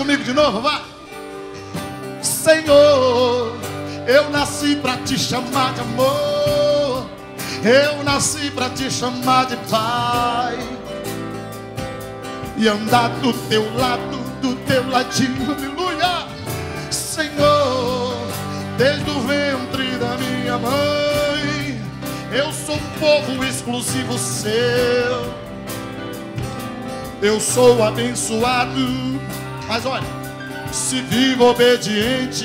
comigo de novo, vá. Senhor, eu nasci para te chamar de amor. Eu nasci para te chamar de Pai. E andar do teu lado, do teu ladinho, aleluia. Senhor, desde o ventre da minha mãe, eu sou um povo exclusivo seu. Eu sou abençoado, mas olha, se vivo obediente,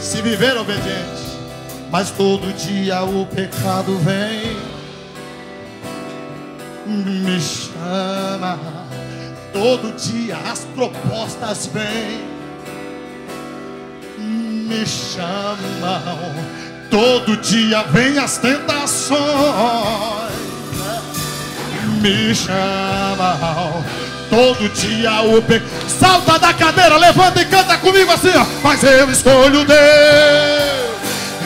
se viver obediente, mas todo dia o pecado vem, me chama, todo dia as propostas vêm, me chamam, todo dia vem as tentações, me chamam. Todo dia o pecado. Salta da cadeira, levanta e canta comigo assim, ó. Mas eu escolho Deus.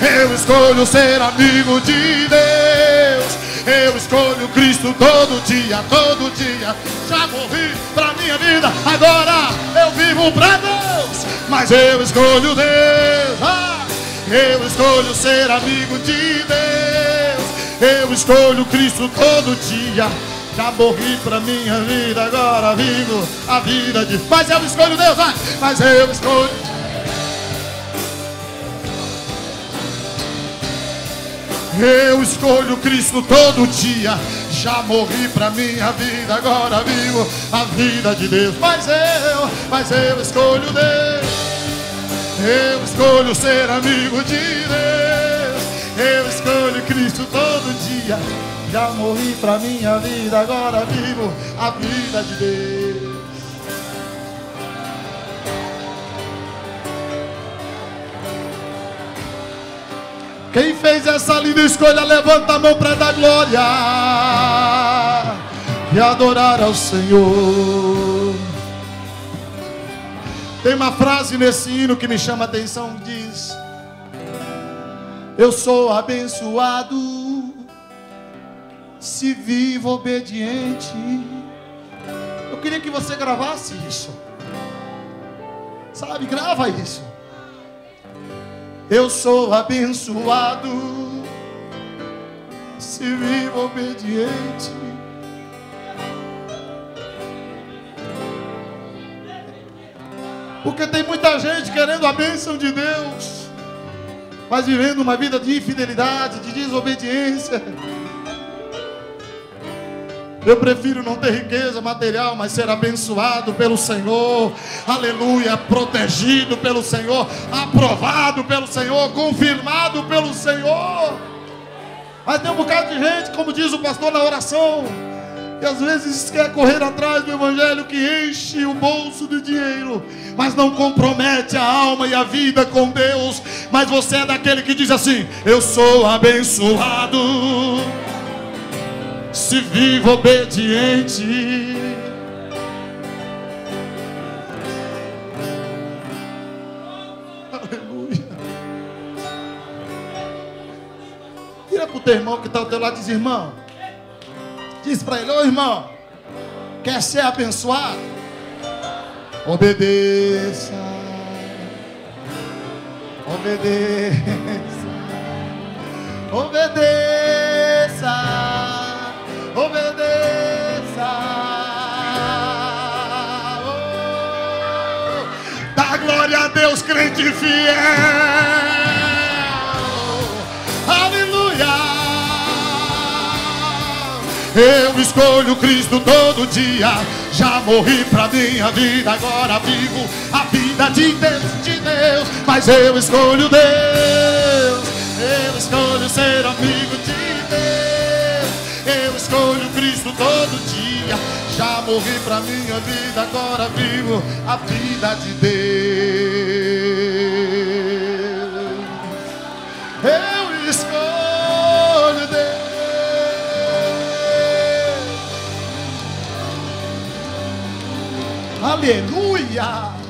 Eu escolho ser amigo de Deus. Eu escolho Cristo todo dia, todo dia. Já morri pra minha vida, agora eu vivo pra Deus. Mas eu escolho Deus. Ah, eu escolho ser amigo de Deus. Eu escolho Cristo todo dia. Já morri pra minha vida, agora vivo a vida de. Mas eu escolho Deus, vai! Mas eu escolho. Eu escolho Cristo todo dia. Já morri pra minha vida, agora vivo a vida de Deus. Mas eu, mas eu escolho Deus. Eu escolho ser amigo de Deus. Eu escolho Cristo todo dia. Já morri pra minha vida, agora vivo a vida de Deus. Quem fez essa linda escolha, levanta a mão para dar glória e adorar ao Senhor. Tem uma frase nesse hino que me chama a atenção, diz: Eu sou abençoado se vivo obediente. Eu queria que você gravasse isso. Sabe, grava isso. Eu sou abençoado se vivo obediente. Porque tem muita gente querendo a bênção de Deus, mas vivendo uma vida de infidelidade, de desobediência. Eu prefiro não ter riqueza material, mas ser abençoado pelo Senhor, aleluia, protegido pelo Senhor, aprovado pelo Senhor, confirmado pelo Senhor. Mas tem um bocado de gente, como diz o pastor na oração, que às vezes quer correr atrás do evangelho que enche o bolso de dinheiro, mas não compromete a alma e a vida com Deus. Mas você é daquele que diz assim: Eu sou abençoado se vivo obediente. Aleluia. Vira para o teu irmão que está ao teu lado e diz, irmão. Diz para ele, ô irmão, quer ser abençoado? Obedeça. Obedeça. Obedeça obedeça. Oh, dá glória a Deus, crente fiel. Eu escolho Cristo todo dia. Já morri pra minha vida, agora vivo a vida de Deus, de Deus. Mas eu escolho Deus. Eu escolho ser amigo de eu escolho Cristo todo dia. Já morri pra minha vida, agora vivo a vida de Deus. Eu Aleluia.